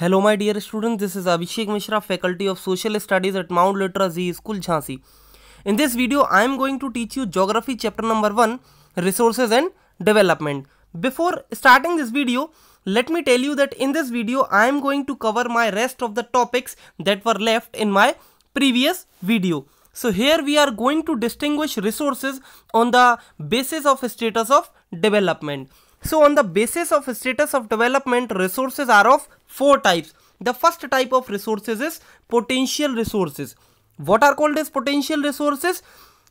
Hello my dear students, this is Abhishek Mishra, Faculty of Social Studies at Mount Litera Zee School, Jhansi. In this video, I am going to teach you Geography chapter number 1, Resources and Development. Before starting this video, let me tell you that in this video, I am going to cover my rest of the topics that were left in my previous video. So here we are going to distinguish resources on the basis of status of development. So on the basis of status of development, resources are of four types. The first type of resources is potential resources. What are called as potential resources?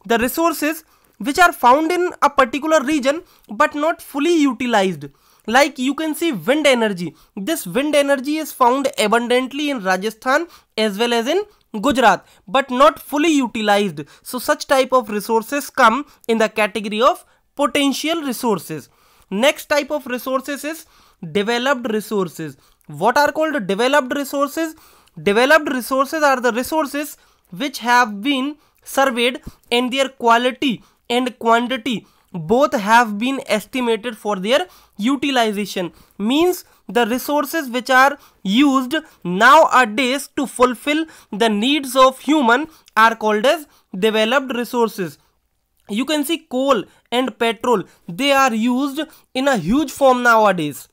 The resources which are found in a particular region but not fully utilized. Like you can see wind energy. This wind energy is found abundantly in Rajasthan as well as in Gujarat but not fully utilized. So such type of resources come in the category of potential resources. Next type of resources is developed resources. What are called developed resources? Developed resources are the resources which have been surveyed and their quality and quantity both have been estimated for their utilization means the resources which are used nowadays to fulfill the needs of human are called as developed resources you can see coal and petrol they are used in a huge form nowadays.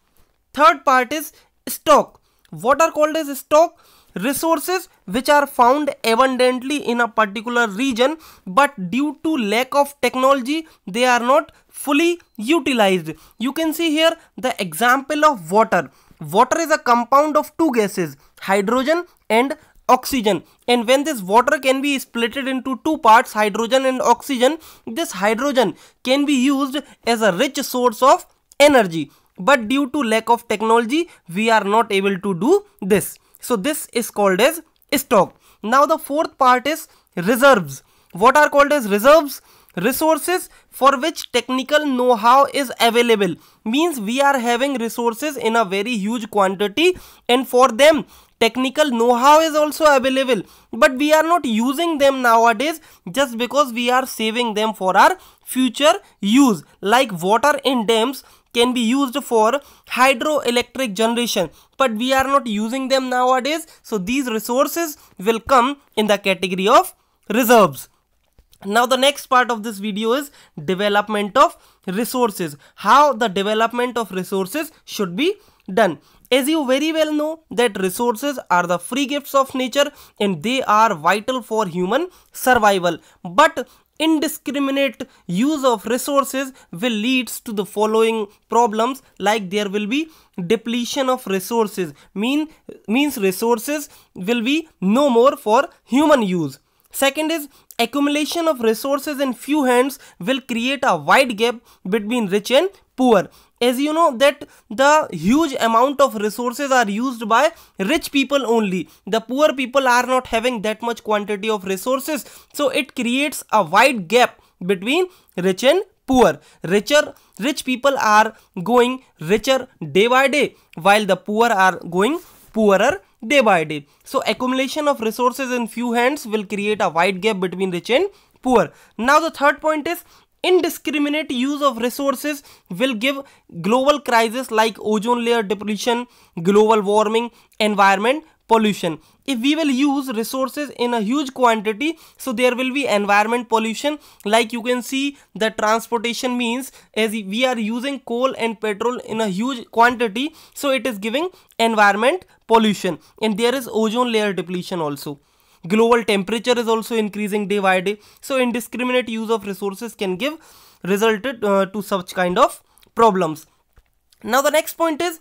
Third part is stock. What are called as stock? Resources which are found abundantly in a particular region but due to lack of technology they are not fully utilized. You can see here the example of water. Water is a compound of two gases hydrogen and oxygen. And when this water can be splitted into two parts hydrogen and oxygen this hydrogen can be used as a rich source of energy. But due to lack of technology we are not able to do this. So this is called as stock. Now the fourth part is reserves. What are called as reserves? Resources for which technical know-how is available. Means we are having resources in a very huge quantity and for them technical know-how is also available but we are not using them nowadays just because we are saving them for our future use. Like water in dams can be used for hydroelectric generation but we are not using them nowadays. So these resources will come in the category of reserves. Now the next part of this video is development of resources how the development of resources should be done as you very well know that resources are the free gifts of nature and they are vital for human survival. But indiscriminate use of resources will leads to the following problems like there will be depletion of resources. Mean means resources will be no more for human use second is accumulation of resources in few hands will create a wide gap between rich and poor. As you know that the huge amount of resources are used by rich people only. The poor people are not having that much quantity of resources. So it creates a wide gap between rich and poor. Richer rich people are going richer day by day while the poor are going poorer day by day. So accumulation of resources in few hands will create a wide gap between rich and poor. Now the third point is indiscriminate use of resources will give global crisis like ozone layer depletion global warming environment pollution. If we will use resources in a huge quantity so there will be environment pollution. Like you can see the transportation means as we are using coal and petrol in a huge quantity so it is giving environment pollution. And there is ozone layer depletion also. Global temperature is also increasing day by day. So indiscriminate use of resources can give resulted uh, to such kind of problems. Now the next point is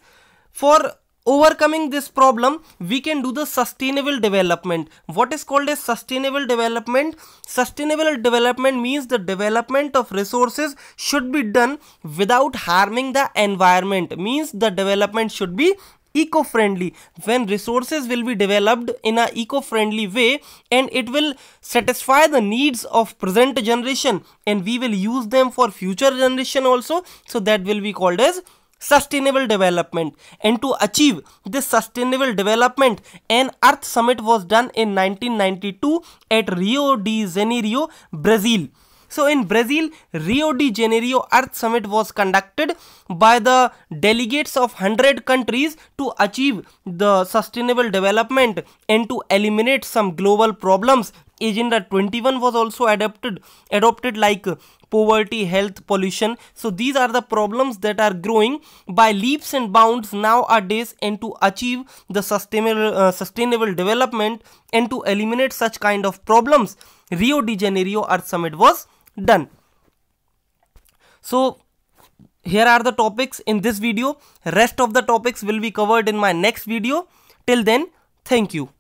for overcoming this problem we can do the sustainable development. What is called as sustainable development? Sustainable development means the development of resources should be done without harming the environment. Means the development should be eco-friendly. When resources will be developed in a eco-friendly way and it will satisfy the needs of present generation and we will use them for future generation also so that will be called as sustainable development and to achieve this sustainable development an earth summit was done in 1992 at rio de janeiro brazil So in Brazil, Rio de Janeiro Earth Summit was conducted by the delegates of 100 countries to achieve the sustainable development and to eliminate some global problems. Agenda 21 was also adopted adopted like poverty, health, pollution. So these are the problems that are growing by leaps and bounds nowadays and to achieve the sustainable uh, sustainable development and to eliminate such kind of problems. Rio de Janeiro Earth Summit was done so here are the topics in this video rest of the topics will be covered in my next video till then thank you